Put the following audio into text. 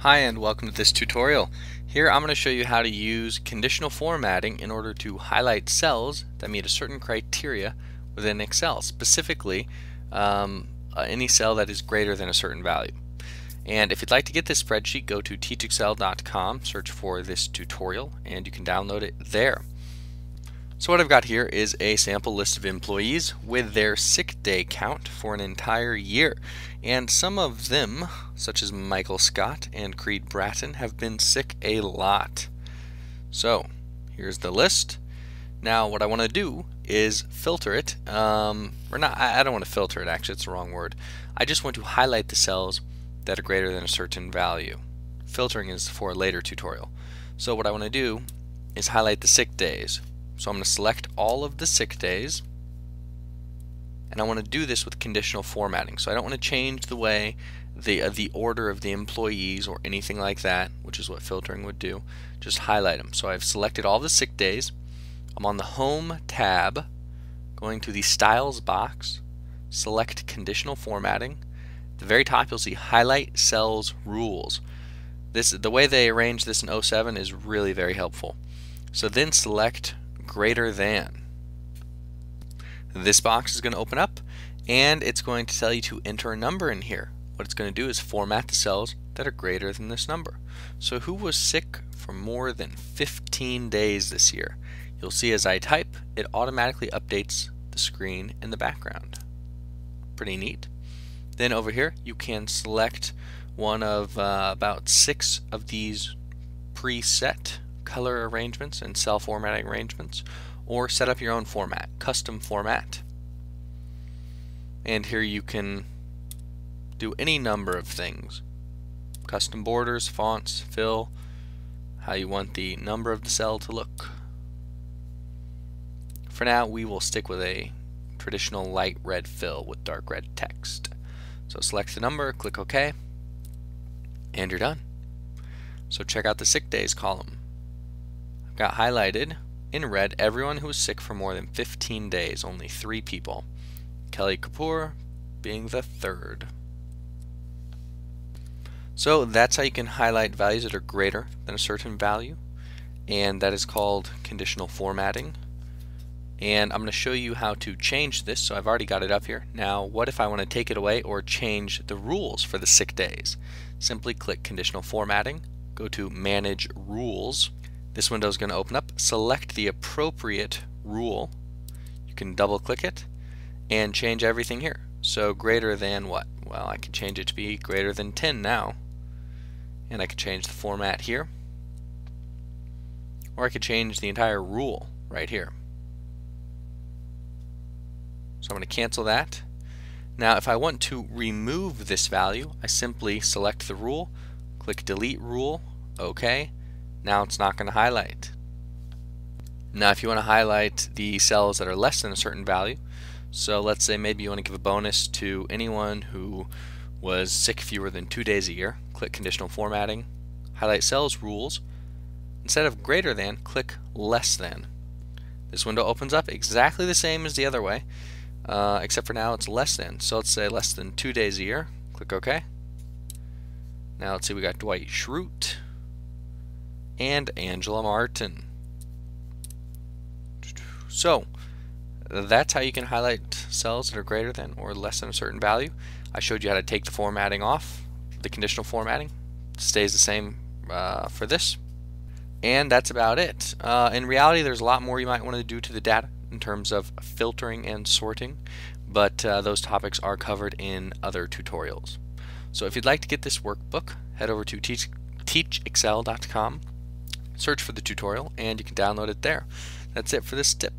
Hi and welcome to this tutorial. Here I'm going to show you how to use conditional formatting in order to highlight cells that meet a certain criteria within Excel, specifically um, uh, any cell that is greater than a certain value. And if you'd like to get this spreadsheet, go to teachexcel.com, search for this tutorial, and you can download it there. So what I've got here is a sample list of employees with their sick day count for an entire year. And some of them, such as Michael Scott and Creed Bratton, have been sick a lot. So here's the list. Now what I want to do is filter it. Um, or not, I don't want to filter it actually, it's the wrong word. I just want to highlight the cells that are greater than a certain value. Filtering is for a later tutorial. So what I want to do is highlight the sick days. So I'm going to select all of the sick days and I want to do this with conditional formatting. So I don't want to change the way the uh, the order of the employees or anything like that, which is what filtering would do. Just highlight them. So I've selected all the sick days. I'm on the Home tab, going to the Styles box, select Conditional Formatting. At the very top, you'll see Highlight Cells Rules. This the way they arrange this in 07 is really very helpful. So then select greater than. This box is going to open up and it's going to tell you to enter a number in here. What it's going to do is format the cells that are greater than this number. So who was sick for more than 15 days this year? You'll see as I type, it automatically updates the screen in the background. Pretty neat. Then over here, you can select one of uh, about six of these preset color arrangements and cell formatting arrangements or set up your own format, custom format. And here you can do any number of things. Custom borders, fonts, fill, how you want the number of the cell to look. For now we will stick with a traditional light red fill with dark red text. So select the number, click OK, and you're done. So check out the sick days column got highlighted in red everyone who was sick for more than 15 days, only three people. Kelly Kapoor being the third. So that's how you can highlight values that are greater than a certain value and that is called conditional formatting and I'm going to show you how to change this so I've already got it up here now what if I want to take it away or change the rules for the sick days simply click conditional formatting go to manage rules this window is going to open up. Select the appropriate rule. You can double click it and change everything here. So greater than what? Well, I can change it to be greater than 10 now. And I can change the format here. Or I could change the entire rule right here. So I'm going to cancel that. Now if I want to remove this value, I simply select the rule, click delete rule, OK, now it's not going to highlight. Now if you want to highlight the cells that are less than a certain value, so let's say maybe you want to give a bonus to anyone who was sick fewer than two days a year, click conditional formatting, highlight cells rules, instead of greater than, click less than. This window opens up exactly the same as the other way, uh, except for now it's less than. So let's say less than two days a year, click OK. Now let's see, we got Dwight Schrute, and Angela Martin. So that's how you can highlight cells that are greater than or less than a certain value. I showed you how to take the formatting off, the conditional formatting. Stays the same uh, for this. And that's about it. Uh, in reality, there's a lot more you might want to do to the data in terms of filtering and sorting, but uh, those topics are covered in other tutorials. So if you'd like to get this workbook, head over to teach, teachexcel.com search for the tutorial and you can download it there. That's it for this tip.